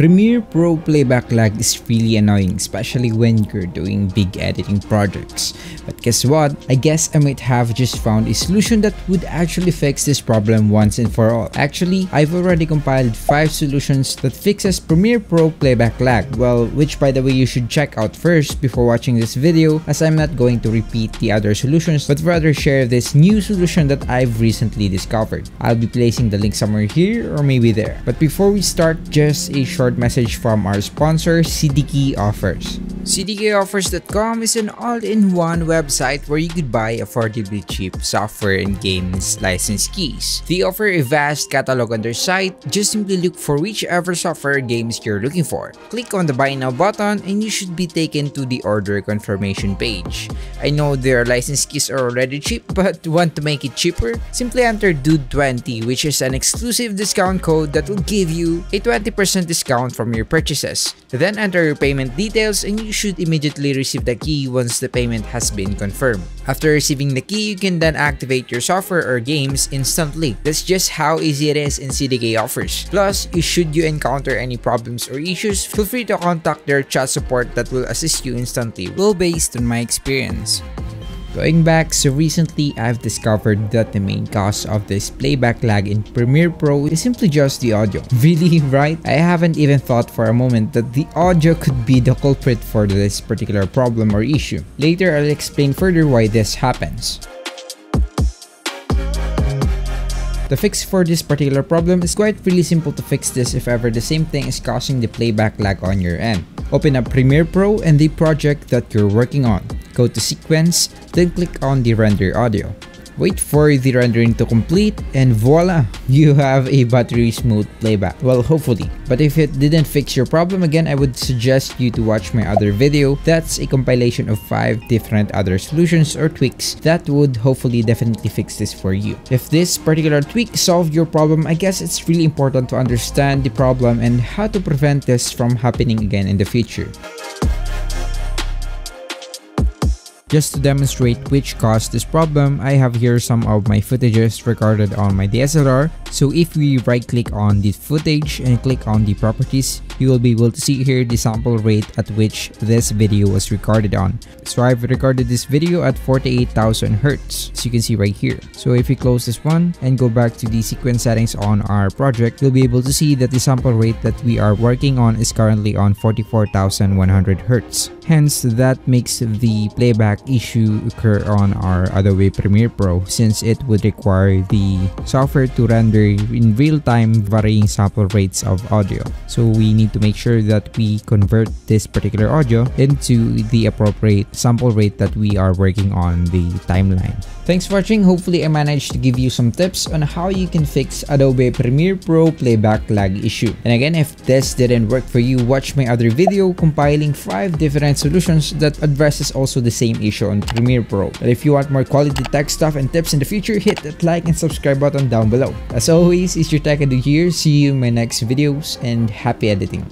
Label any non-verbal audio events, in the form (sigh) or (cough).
Premiere Pro playback lag is really annoying, especially when you're doing big editing projects. But guess what? I guess I might have just found a solution that would actually fix this problem once and for all. Actually, I've already compiled 5 solutions that fixes Premiere Pro playback lag, well, which by the way you should check out first before watching this video as I'm not going to repeat the other solutions but rather share this new solution that I've recently discovered. I'll be placing the link somewhere here or maybe there. But before we start, just a short message from our sponsor, CDKey Offers. CDKOffers.com is an all-in-one website where you could buy affordably cheap software and games license keys. They offer a vast catalog on their site. Just simply look for whichever software games you're looking for. Click on the buy now button and you should be taken to the order confirmation page. I know their license keys are already cheap (laughs) but want to make it cheaper? Simply enter DOOD20 which is an exclusive discount code that will give you a 20% discount from your purchases. Then enter your payment details and you you should immediately receive the key once the payment has been confirmed. After receiving the key, you can then activate your software or games instantly. That's just how easy it is in CDK offers. Plus, should you encounter any problems or issues, feel free to contact their chat support that will assist you instantly, well based on my experience. Going back, so recently I've discovered that the main cause of this playback lag in Premiere Pro is simply just the audio. (laughs) Really, right? I haven't even thought for a moment that the audio could be the culprit for this particular problem or issue. Later, I'll explain further why this happens. The fix for this particular problem is quite really simple to fix this if ever the same thing is causing the playback lag on your end. Open up Premiere Pro and the project that you're working on. Go to Sequence, then click on the Render Audio. Wait for the rendering to complete and voila, (laughs) you have a battery smooth playback. Well, hopefully. But if it didn't fix your problem again, I would suggest you to watch my other video. That's a compilation of 5 different other solutions or tweaks that would hopefully definitely fix this for you. If this particular tweak solved your problem, I guess it's really important to understand the problem and how to prevent this from happening again in the future. Just to demonstrate which caused this problem, I have here some of my footages recorded on my DSLR. So if we right click on the footage and click on the properties, you will be able to see here the sample rate at which this video was recorded on. So I've recorded this video at 48,000 Hertz, as you can see right here. So if we close this one and go back to the sequence settings on our project, you'll be able to see that the sample rate that we are working on is currently on 44,100 Hertz. Hence, that makes the playback issue occur on our Adobe Premiere Pro since it would require the software to render in real time varying sample rates of audio. So we need to make sure that we convert this particular audio into the appropriate sample rate that we are working on the timeline. Thanks for watching. Hopefully I managed to give you some tips on how you can fix Adobe Premiere Pro playback lag issue. And again, if this didn't work for you, watch my other video compiling 5 different solutions that addresses also the same issue on Premiere Pro. But if you want more quality tech stuff and tips in the future, hit that like and subscribe button down below. As always, it's your Techy DOOD here. See you in my next videos and happy editing.